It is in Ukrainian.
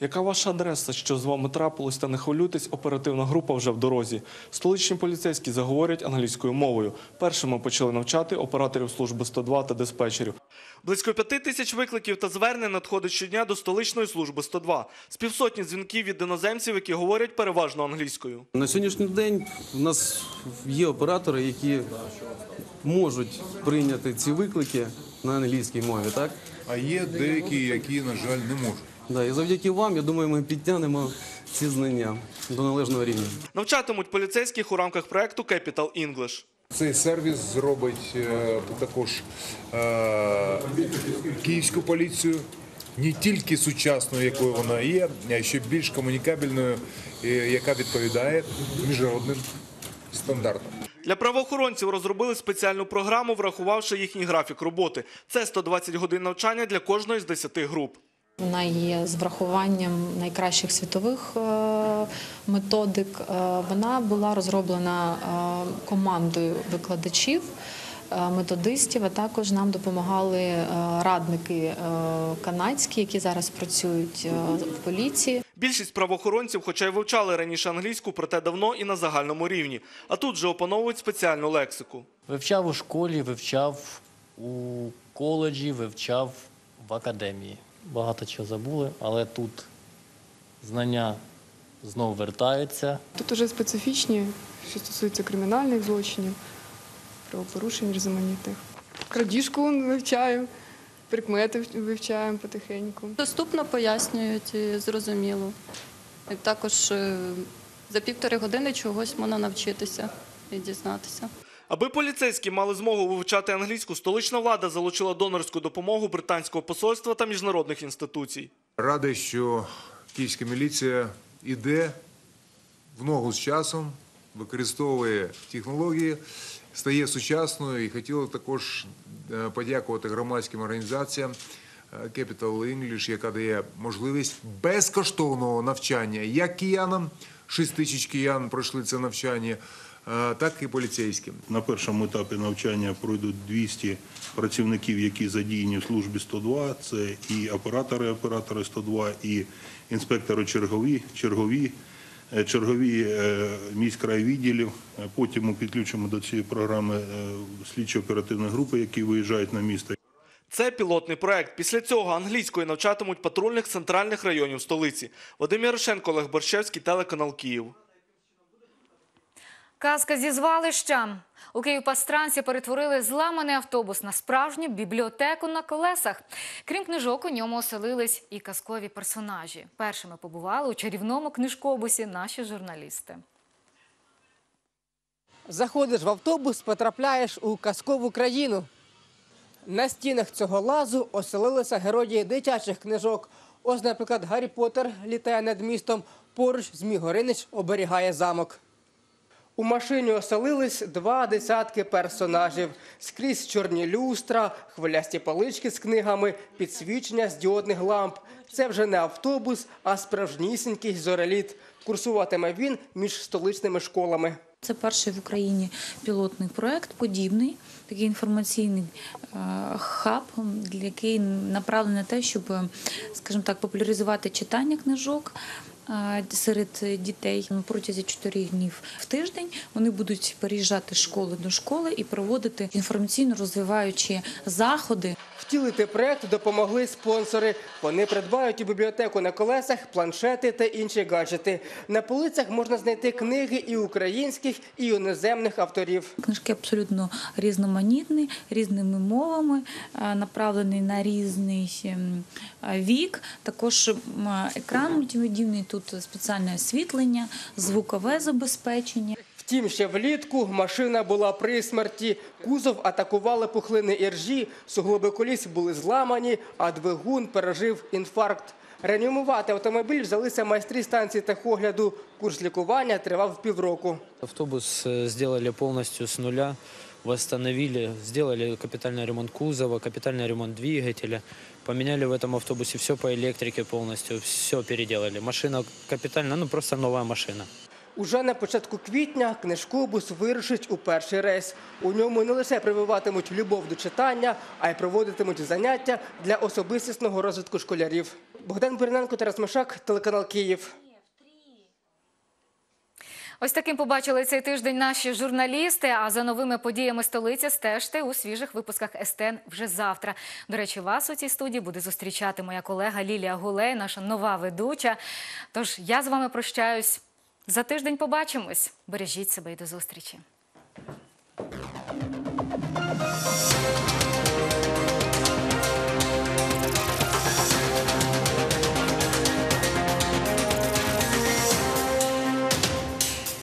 Яка ваша адреса? Що з вами трапилось? Та не хвилюйтесь, оперативна група вже в дорозі. Столичні поліцейські заговорять англійською мовою. Першими почали навчати операторів служби 102 та диспетчерів. Близько п'яти тисяч викликів та звернень надходить щодня до столичної служби 102. З півсотні дзвінків від іноземців, які говорять переважно англійською. На сьогоднішній день у нас є оператори, які можуть прийняти ці виклики на англійській мові, так? А є деякі, які, на жаль, не можуть. Да, і завдяки вам, я думаю, ми підтягнемо ці знання до належного рівня. Навчатимуть поліцейських у рамках проекту Capital English. Цей сервіс зробить е, також е, київську поліцію не тільки сучасною, якою вона є, а ще більш комунікабельною, е, яка відповідає міжнародним стандартам. Для правоохоронців розробили спеціальну програму, врахувавши їхній графік роботи. Це 120 годин навчання для кожної з 10 груп. Вона є з врахуванням найкращих світових е, методик. Е, Вона була розроблена е, командою викладачів, методистів, а також нам допомагали радники канадські, які зараз працюють в поліції. Більшість правоохоронців, хоча й вивчали раніше англійську, проте давно і на загальному рівні. А тут же опановують спеціальну лексику. Вивчав у школі, вивчав у коледжі, вивчав в академії. Багато чого забули, але тут знання знову вертаються. Тут уже специфічні, що стосується кримінальних злочинів, правопорушень різноманітних. Крадіжку вивчаю, прикмети вивчаємо потихеньку. Доступно пояснюють і зрозуміло. І також е, за півтори години чогось можна навчитися і дізнатися. Аби поліцейські мали змогу вивчати англійську, столична влада залучила донорську допомогу британського посольства та міжнародних інституцій. Радий, що київська міліція іде в ногу з часом, використовує технології, стає сучасною і хотіла також е, подякувати громадським організаціям е, Capital English, яка дає можливість безкоштовного навчання як киянам, 6 тисяч киян пройшли це навчання, так і поліцейським. На першому етапі навчання пройдуть 200 працівників, які задіяні в службі 102. Це і оператори, оператори 102, і інспектори чергові, чергові, е, чергові е, міськрайвідділів. Е, Потім ми підключимо до цієї програми е, слідчо-оперативні групи, які виїжджають на місто. Це пілотний проект. Після цього англійською навчатимуть патрульних центральних районів столиці. Вадим Ярошенко, Олег Борщевський, телеканал Київ. Казка зі звалища. У Київпастрансі перетворили зламаний автобус на справжню бібліотеку на колесах. Крім книжок, у ньому оселились і казкові персонажі. Першими побували у чарівному книжкобусі наші журналісти. Заходиш в автобус, потрапляєш у казкову країну. На стінах цього лазу оселилися герої дитячих книжок. Ось, наприклад, Гаррі Поттер літає над містом, поруч Змій Горинич оберігає замок. У машині оселились два десятки персонажів. Скрізь чорні люстра, хвилясті полички з книгами, підсвічення з діодних ламп. Це вже не автобус, а справжнісінький зореліт. Курсуватиме він між столичними школами. Це перший в Україні пілотний проект, подібний, такий інформаційний е, хаб, який направлений на те, щоб, скажімо так, популяризувати читання книжок. Е, Серед дітей протязі чотирьох днів в тиждень вони будуть переїжджати з школи до школи і проводити інформаційно розвиваючі заходи. Втілити проект допомогли спонсори. Вони придбають у бібліотеку на колесах планшети та інші гаджети. На полицях можна знайти книги і українських, і іноземних авторів. Книжки абсолютно різноманітні, різними мовами, е, направлені на різний ем, е, вік. Також м, екран мультимедійний, тут спеціальне освітлення, звукове забезпечення. Втім, ще влітку машина була при смерті. Кузов атакували пухлини іржі, суглоби коліс були зламані, а двигун пережив інфаркт. Реанімувати автомобіль взялися майстри станції техогляду. Курс лікування тривав півроку. Автобус э, сделали полностью с нуля, восстановили, сделали капитальный ремонт кузова, капитальный ремонт двигателя, поменяли в этом автобусе все по электрике полностью, все переделали. Машина капитально, ну просто новая машина. Уже на початку квітня книжкобус вирушить у перший рейс. У ньому не лише прививатимуть любов до читання, а й проводитимуть заняття для особистісного розвитку школярів. Богдан Буриненко, Тарас Мишак, телеканал Київ. Ось таким побачили цей тиждень наші журналісти. А за новими подіями столиці стежте у свіжих випусках СТН вже завтра. До речі, вас у цій студії буде зустрічати моя колега Лілія Гулей, наша нова ведуча. Тож я з вами прощаюсь. За тиждень побачимось. Бережіть себе і до зустрічі.